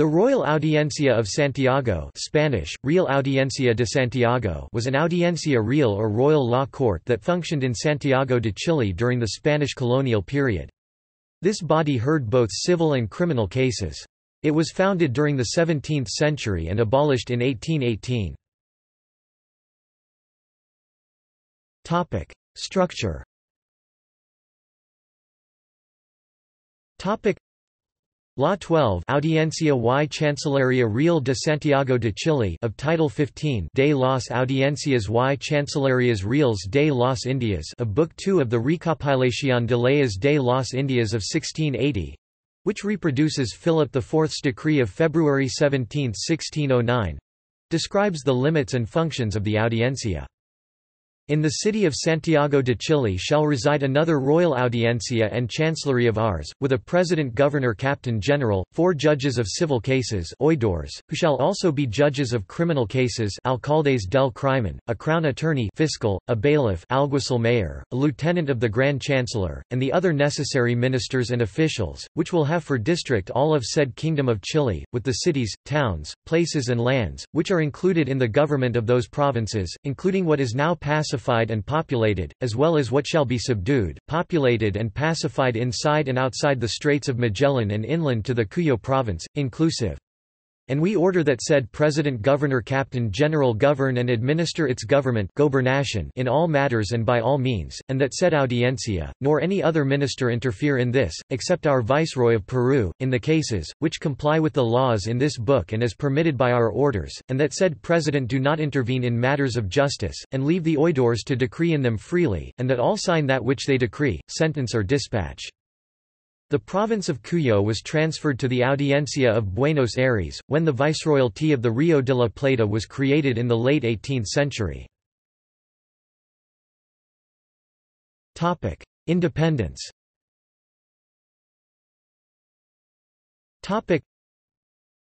The Royal Audiencia of Santiago Spanish, Real Audiencia de Santiago was an audiencia real or royal law court that functioned in Santiago de Chile during the Spanish colonial period. This body heard both civil and criminal cases. It was founded during the 17th century and abolished in 1818. Structure Law 12 Audiencia y Chancillería Real de Santiago de Chile of Title 15 de las Audiencias y Chancillerías Reales de las Indias of Book 2 of the Recopilación de Leyes de las Indias of 1680 which reproduces Philip IV's decree of February 17, 1609 describes the limits and functions of the Audiencia. In the city of Santiago de Chile shall reside another Royal Audiencia and Chancellery of Ars, with a President Governor Captain General, four judges of civil cases oidores, who shall also be judges of criminal cases alcaldes del crimen, a crown attorney fiscal, a bailiff alguacil mayor, a lieutenant of the Grand Chancellor, and the other necessary ministers and officials, which will have for district all of said Kingdom of Chile, with the cities, towns, places and lands, which are included in the government of those provinces, including what is now pacified pacified and populated, as well as what shall be subdued, populated and pacified inside and outside the Straits of Magellan and inland to the Cuyo province, inclusive. And we order that said President Governor Captain General govern and administer its government in all matters and by all means, and that said Audiencia, nor any other minister interfere in this, except our Viceroy of Peru, in the cases, which comply with the laws in this book and as permitted by our orders, and that said President do not intervene in matters of justice, and leave the oidores to decree in them freely, and that all sign that which they decree, sentence or dispatch. The province of Cuyo was transferred to the Audiencia of Buenos Aires, when the Viceroyalty of the Rio de la Plata was created in the late 18th century. Independence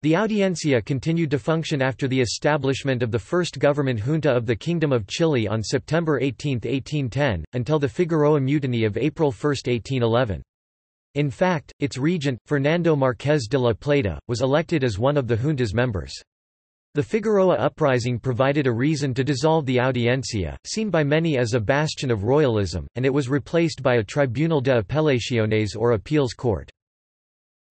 the Audiencia continued to function after the establishment of the first government junta of the Kingdom of Chile on September 18, 1810, until the Figueroa Mutiny of April 1, 1811. In fact, its regent, Fernando Marqués de la Plata, was elected as one of the junta's members. The Figueroa uprising provided a reason to dissolve the Audiencia, seen by many as a bastion of royalism, and it was replaced by a Tribunal de Apelaciones or appeals court.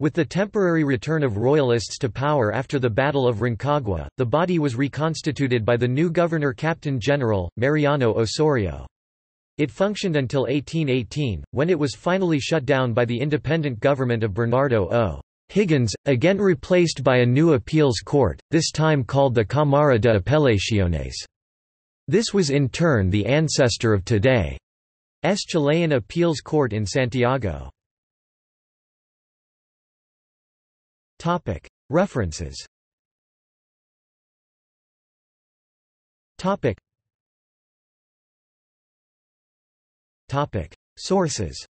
With the temporary return of royalists to power after the Battle of Rancagua, the body was reconstituted by the new governor Captain General, Mariano Osorio. It functioned until 1818, when it was finally shut down by the independent government of Bernardo O. Higgins, again replaced by a new appeals court, this time called the Cámara de Apelaciones. This was in turn the ancestor of today's Chilean appeals court in Santiago. References Topic. Sources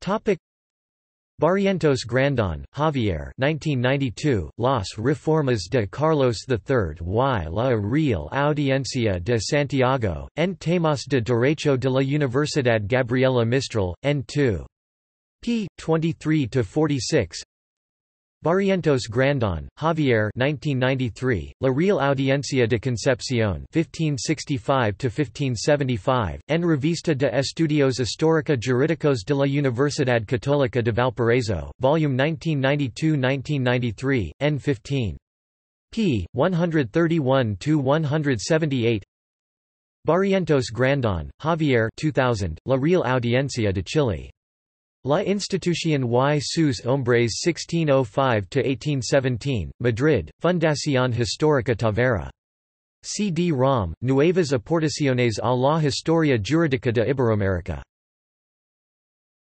Topic. Barrientos Grandon, Javier 1992, Las Reformas de Carlos III y la Real Audiencia de Santiago, en temas de Derecho de la Universidad Gabriela Mistral, N2. p. 23–46 Barrientos Grandon, Javier 1993, La Real Audiencia de Concepción 1565–1575, en Revista de Estudios Histórico Jurídicos de la Universidad Católica de Valparaíso, Volume 1992–1993, n15. p. 131–178 Barrientos Grandon, Javier 2000, La Real Audiencia de Chile. La Institución y sus Hombres 1605–1817, Madrid, Fundación Histórica Tavera. CD-ROM, Nuevas aportaciones a la historia jurídica de Iberoamérica.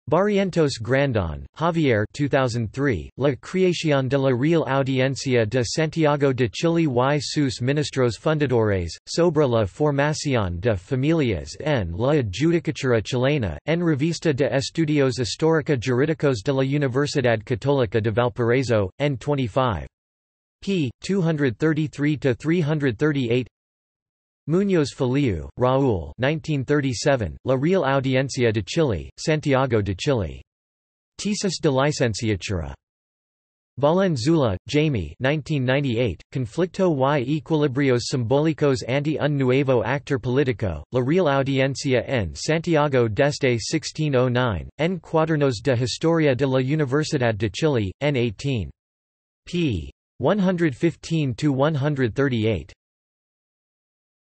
Barrientos Grandon, Javier 2003, La creación de la Real Audiencia de Santiago de Chile y sus ministros fundadores, sobre la formación de familias en la judicatura chilena, en Revista de Estudios Histórico Jurídicos de la Universidad Católica de Valparaíso, n25. p. 233–338 Muñoz Feliu, Raúl 1937, La Real Audiencia de Chile, Santiago de Chile. Tesis de licenciatura. Valenzuela, Jaime 1998, Conflicto y equilibrios simbólicos ante un nuevo actor político, la Real Audiencia en Santiago desde 1609, en Cuadernos de Historia de la Universidad de Chile, n 18. p. 115–138.